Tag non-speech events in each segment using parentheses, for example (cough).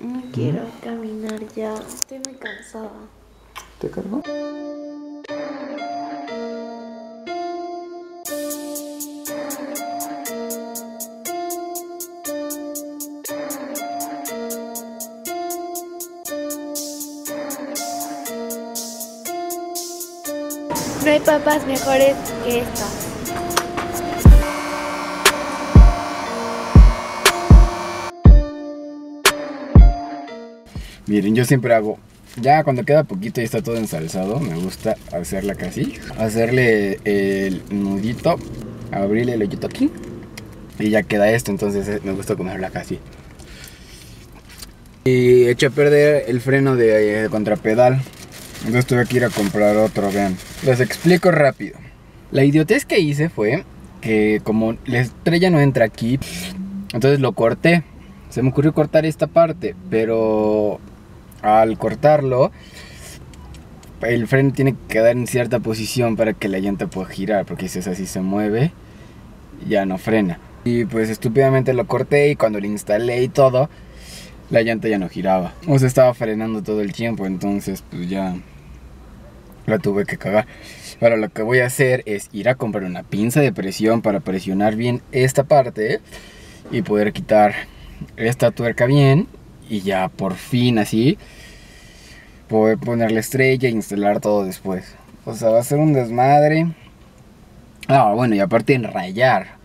No quiero caminar ya, estoy muy cansada. ¿Te cargo? No hay papas mejores que estas. Miren, yo siempre hago, ya cuando queda poquito y está todo ensalzado, me gusta hacerla casi, hacerle el nudito, abrirle el hoyito aquí y ya queda esto, entonces eh, me gusta comerla casi. Y eché a perder el freno de, eh, contrapedal, entonces tuve que ir a comprar otro, vean. Les explico rápido. La idiotez que hice fue que como la estrella no entra aquí, entonces lo corté. Se me ocurrió cortar esta parte, pero al cortarlo, el freno tiene que quedar en cierta posición para que la llanta pueda girar, porque si es así se mueve, ya no frena. Y pues estúpidamente lo corté y cuando lo instalé y todo, la llanta ya no giraba. O sea, estaba frenando todo el tiempo, entonces pues ya la tuve que cagar. Ahora lo que voy a hacer es ir a comprar una pinza de presión para presionar bien esta parte y poder quitar esta tuerca bien y ya por fin así poder poner la estrella e instalar todo después. O sea, va a ser un desmadre. Ah, bueno, y aparte enrayar.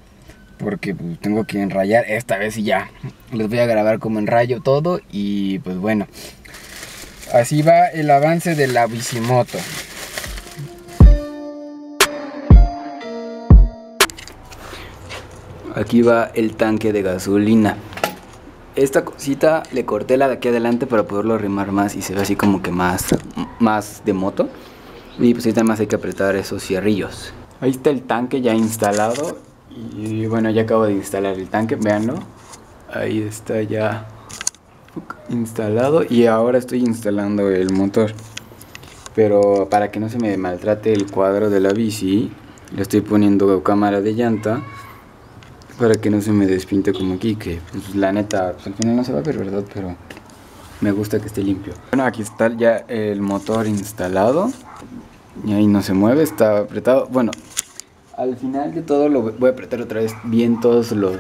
Porque pues, tengo que enrayar esta vez y ya. Les voy a grabar como enrayo todo. Y pues bueno. Así va el avance de la bicimoto. Aquí va el tanque de gasolina. Esta cosita le corté la de aquí adelante para poderlo arrimar más y se ve así como que más, más de moto. Y pues ahorita más hay que apretar esos cierrillos. Ahí está el tanque ya instalado. Y bueno, ya acabo de instalar el tanque, véanlo. Ahí está ya instalado y ahora estoy instalando el motor. Pero para que no se me maltrate el cuadro de la bici, le estoy poniendo cámara de llanta para que no se me despinte como aquí, que pues, la neta, pues, al final no se va a ver, ¿verdad? Pero me gusta que esté limpio. Bueno, aquí está ya el motor instalado. Y ahí no se mueve, está apretado. Bueno, al final de todo lo voy a apretar otra vez bien todos los,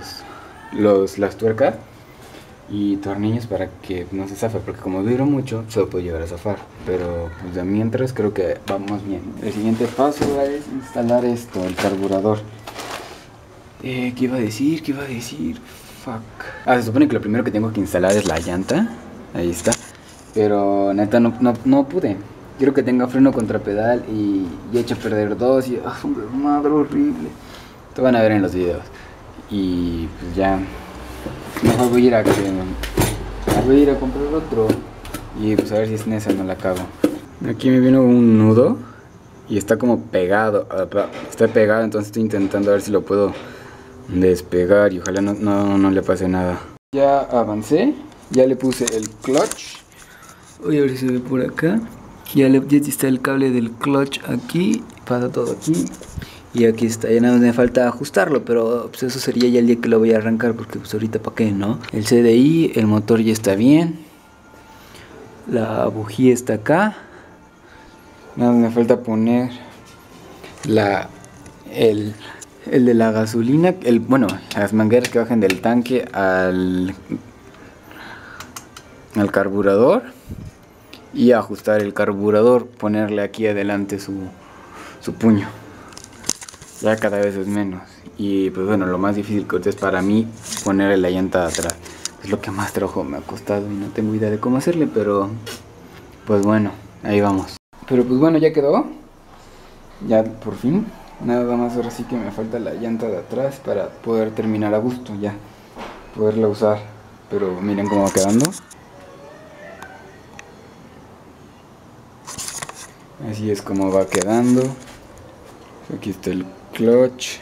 los las tuercas y tornillos para que no se zafe, porque como vibra mucho, se lo puede llevar a zafar. Pero pues de mientras creo que vamos bien. El siguiente paso es instalar esto, el carburador. Eh, ¿Qué iba a decir? ¿Qué iba a decir? Fuck. Ah, se supone que lo primero que tengo que instalar es la llanta. Ahí está. Pero neta no, no, no pude. Quiero que tenga freno contra pedal y he hecho a perder dos y un desmadre horrible. Te van a ver en los videos. Y pues ya. Mejor voy a ir a que. Voy a ir a comprar otro. Y pues a ver si es necesario no la cago. Aquí me vino un nudo. Y está como pegado. Está pegado, entonces estoy intentando a ver si lo puedo despegar y ojalá no, no, no le pase nada. Ya avancé, ya le puse el clutch. Voy a ver si se ve por acá. Ya, le, ya está el cable del clutch aquí, pasa todo aquí. Y aquí está, ya nada más me falta ajustarlo, pero pues eso sería ya el día que lo voy a arrancar, porque pues ahorita para qué, ¿no? El CDI, el motor ya está bien. La bujía está acá. Nada más me falta poner la el el de la gasolina, el, bueno, las mangueras que bajan del tanque al, al carburador y ajustar el carburador, ponerle aquí adelante su, su puño. Ya cada vez es menos. Y pues bueno, lo más difícil que es para mí ponerle la llanta atrás. Es lo que más trabajo me ha costado y no tengo idea de cómo hacerle, pero pues bueno, ahí vamos. Pero pues bueno, ya quedó. Ya por fin. Nada más ahora sí que me falta la llanta de atrás para poder terminar a gusto ya. Poderla usar. Pero miren cómo va quedando. Así es como va quedando. Aquí está el clutch.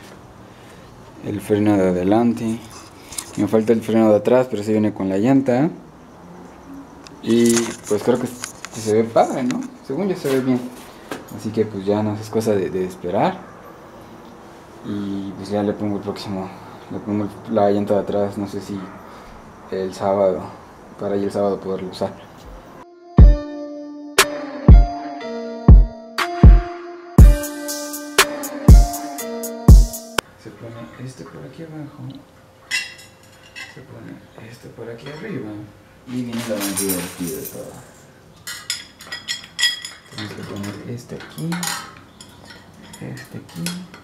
El freno de adelante. Me falta el freno de atrás, pero se viene con la llanta. Y pues creo que se ve padre, ¿no? Según yo se ve bien. Así que pues ya no es cosa de, de esperar y pues ya le pongo el próximo, le pongo la llanta de atrás, no sé si el sábado, para ya el sábado poderlo usar. Se pone este por aquí abajo. Se pone este por aquí arriba. Y viene lo más divertido de todo. Tenemos que poner este aquí. Este aquí.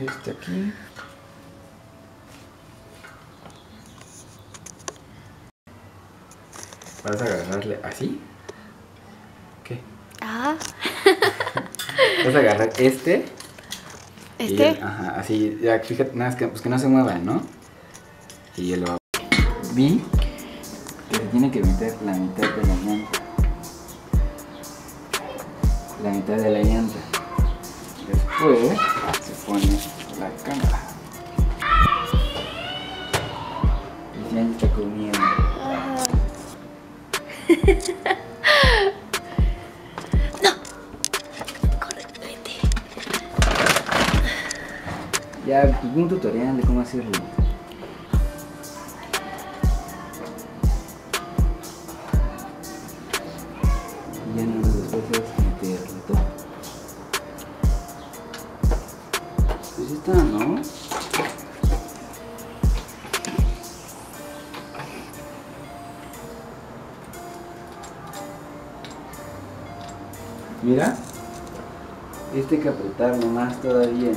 Este aquí. Vas a agarrarle así. ¿Qué? Ah, (laughs) Vas a agarrar este. este. el- ajá, así, ya, fíjate, nada, es que, pues que no se muevan, ¿no? Y él lo va Vi que se tiene que meter la mitad de la llanta. La mitad de la llanta. Después tutorial de cómo hacerlo. Y ya no después es meterle todo. Pues ya está, ¿no? Mira, este hay que apretarlo más todavía.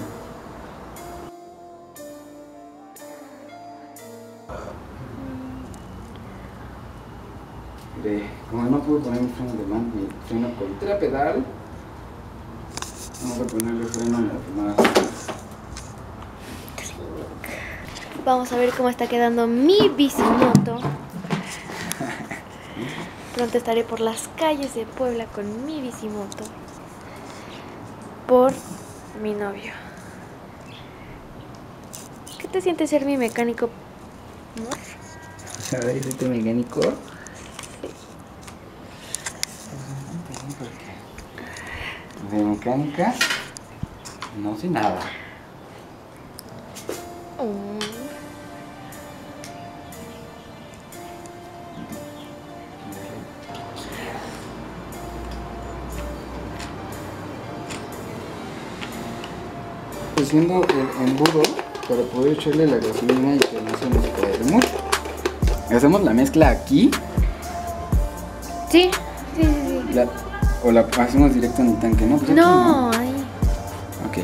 Como no puedo poner mi freno de mano, mi freno contra pedal, vamos a ponerle freno en la primera. Vamos a ver cómo está quedando mi bicimoto. Pronto estaré por las calles de Puebla con mi bicimoto. Por mi novio. ¿Qué te sientes ser mi mecánico? amor? ¿Sabes este mecánico? De mecánica no sé nada. Haciendo el embudo para poder echarle la gasolina y que no se nos mucho. Hacemos la mezcla aquí Sí, sí, sí, sí. la- o la hacemos directo en el tanque, ¿no? Pues aquí, No, ahí. Ok.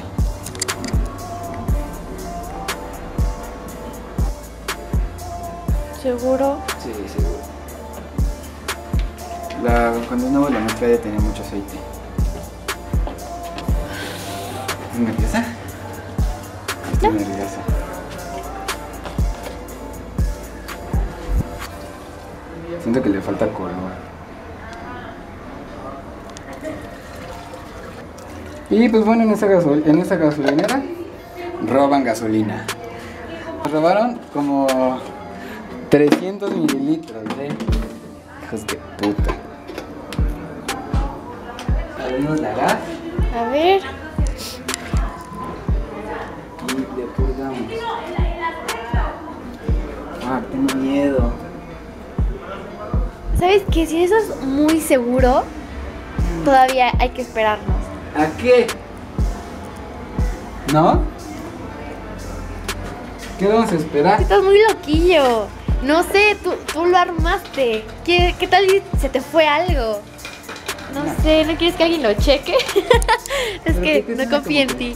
Seguro. Sí, seguro. La, cuando es nuevo la mezcla debe tener mucho aceite. ¿Estás nerviosa? Estoy nerviosa. Siento que le falta color. Y pues bueno, en esa, gasol en esa gasolinera roban gasolina. Nos robaron como 300 mililitros, ¿eh? Hijos de puta. Abrimos la gas A ver. y le purgamos. Ah, tengo miedo. ¿Sabes qué? Si eso es muy seguro, todavía hay que esperarnos. ¿A qué? ¿No? ¿Qué vamos a esperar? Estás muy loquillo. No sé, tú, tú lo armaste. ¿Qué, ¿Qué tal se te fue algo? No No. sé, ¿no quieres que alguien lo cheque? (laughs) es que ¿qué te no confío en ti.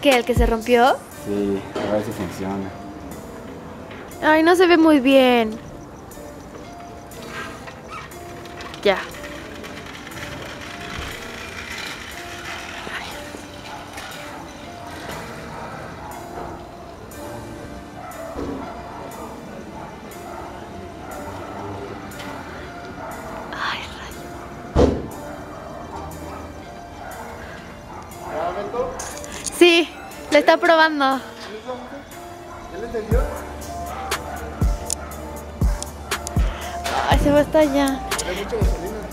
¿Qué? ¿El que se rompió? Sí, a ver si funciona. Ay, no se ve muy bien. Ya. Sí, lo está probando. Se va hasta allá.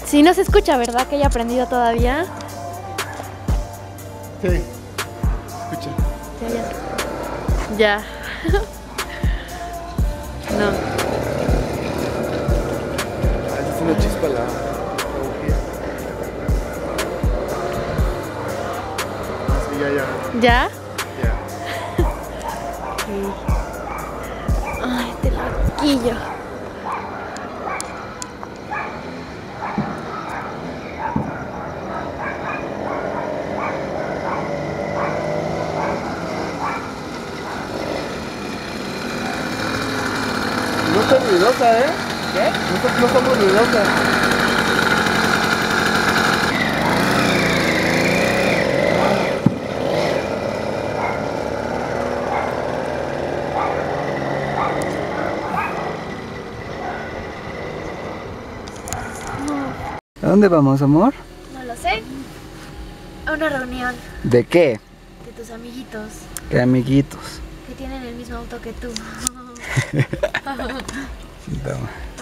Sí, no se escucha, ¿verdad? Que haya aprendido todavía. Sí. Escucha. Ya, ya. Ya. (laughs) no. Ah, es una chispa la. Sí, ya. ¿Ya? Ya. Ruidosa, ¿eh? ¿Qué? No no está muy ruidosa. ¿A dónde vamos, amor? No lo sé. A una reunión ¿De qué? de tus amiguitos ¿Qué amiguitos? que tienen el mismo auto que tú. (laughs) (laughs) Então.